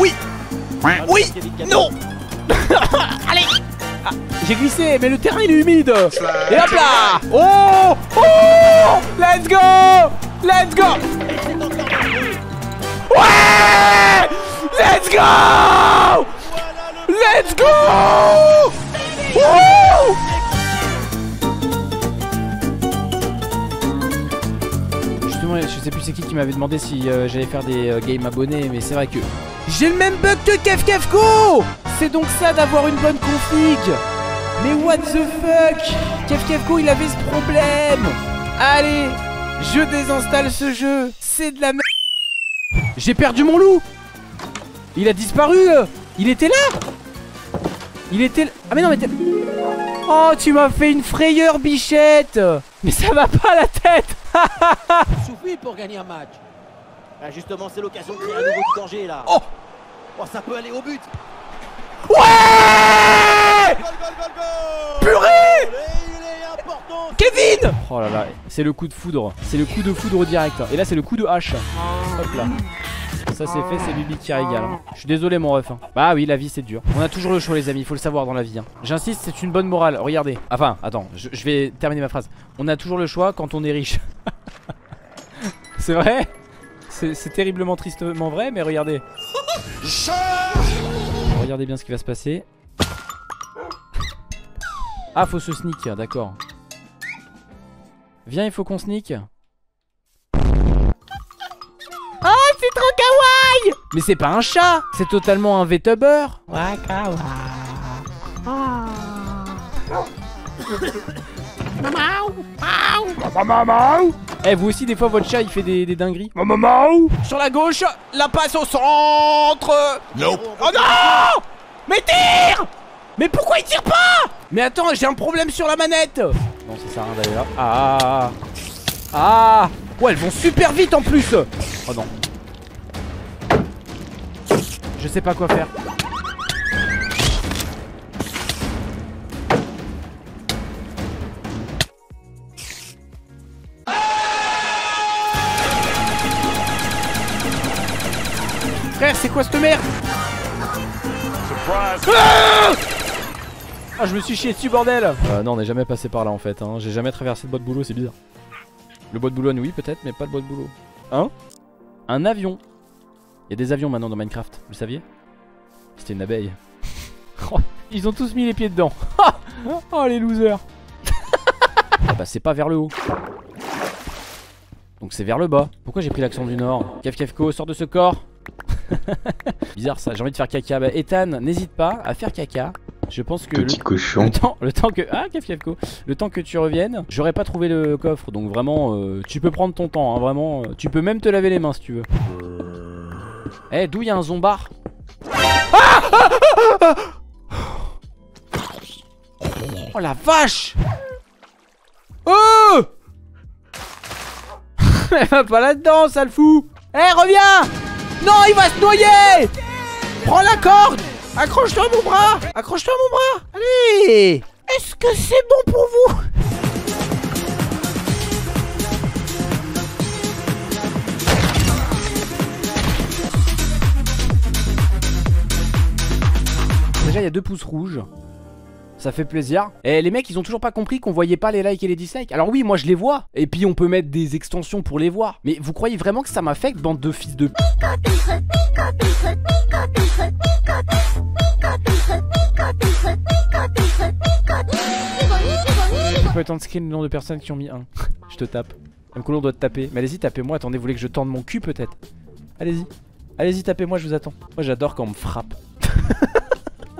Oui. Oui. Non. Allez. Ah, J'ai glissé, mais le terrain il est humide. Et hop là. Oh Oh. Let's go. Let's go. Ouais. Let's go. Let's go. Wouh Justement, je sais plus c'est qui qui m'avait demandé si euh, j'allais faire des euh, games abonnés, mais c'est vrai que j'ai le même bug que KefKefko C'est donc ça d'avoir une bonne config. Mais what the fuck? KefKefko il avait ce problème. Allez, je désinstalle ce jeu, c'est de la merde. J'ai perdu mon loup. Il a disparu. Il était là. Il était là Ah mais non mais. Oh tu m'as fait une frayeur bichette. Mais ça va pas la tête. Suffit pour gagner un match. Ah, justement, c'est l'occasion de créer un nouveau danger là. Oh Oh, ça peut aller au but. Ouais Gol, gol, gol, gol Purée. Kevin Oh là là, c'est le coup de foudre. C'est le coup de foudre direct. Et là, c'est le coup de hache. Hop là. Ça c'est fait, c'est Bibi qui régale. hein. Je suis désolé mon ref. hein. Bah oui, la vie c'est dur. On a toujours le choix les amis, il faut le savoir dans la vie. hein. J'insiste, c'est une bonne morale. Regardez. Enfin, attends, je, je vais terminer ma phrase. On a toujours le choix quand on est riche. c'est vrai? C'est terriblement tristement vrai, mais regardez. Regardez bien ce qui va se passer. Ah, faut se sneak, d'accord. Viens, il faut qu'on sneak. Oh, c'est trop kawaii Mais c'est pas un chat C'est totalement un VTuber Waka Eh, vous aussi, des fois, votre chat, il fait des, des dingueries. Sur la gauche, la passe au centre. Nope. Oh non! Mais tire! Mais pourquoi il tire pas! Mais attends, j'ai un problème sur la manette. Non, ça sert à rien d'aller là. Ah Ah. Ah. Ouais, elles vont super vite en plus. Oh non. Je sais pas quoi faire. Frère, c'est quoi cette merde Ah Ah, je me suis chié dessus, bordel euh, Non, on n'est jamais passé par là en fait. Hein. J'ai jamais traversé le bois de boulot, c'est bizarre. Le bois de Boulogne, oui, peut-être, mais pas le bois de boulot. Hein Un avion. Il y a des avions maintenant dans Minecraft, vous le saviez C'était une abeille. Oh, Ils ont tous mis les pieds dedans. oh, les losers Ah Bah, c'est pas vers le haut. Donc c'est vers le bas. Pourquoi j'ai pris l'accent du nord Kev Kevko, sors de ce corps Bizarre ça, j'ai envie de faire caca. Bah, Ethan, n'hésite pas à faire caca. Je pense que le, Petit cochon. le temps, le temps que ah Kevko, le temps que tu reviennes, j'aurais pas trouvé le coffre. Donc vraiment, euh, tu peux prendre ton temps. hein, vraiment, euh, tu peux même te laver les mains si tu veux. Eh, d'où il y a un zombar? Oh la vache Oh Elle va pas là-dedans, sale fou Eh, reviens Non, il va se noyer. Prends la corde. Accroche-toi à mon bras. Accroche-toi à mon bras. Allez. Est-ce que c'est bon pour vous? Déjà, il y a deux pouces rouges. Ça fait plaisir. Et les mecs, ils ont toujours pas compris qu'on voyait pas les likes et les dislikes. Alors oui, moi je les vois. Et puis on peut mettre des extensions pour les voir. Mais vous croyez vraiment que ça m'affecte, bande de fils de p? Je peux attendre screen le nombre de personnes qui ont mis un. je te tape. Même que l'on doit te taper. Mais allez-y, tapez-moi. Attendez, vous voulez que je tende mon cul peut-être? Allez-y. Allez-y, tapez-moi, je vous attends. Moi j'adore quand on me frappe.